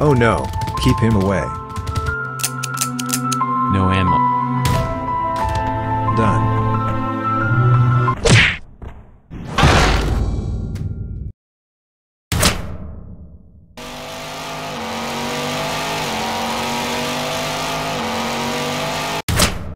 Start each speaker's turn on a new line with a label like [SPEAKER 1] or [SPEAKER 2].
[SPEAKER 1] Oh no, keep him away.
[SPEAKER 2] No ammo.
[SPEAKER 1] Done.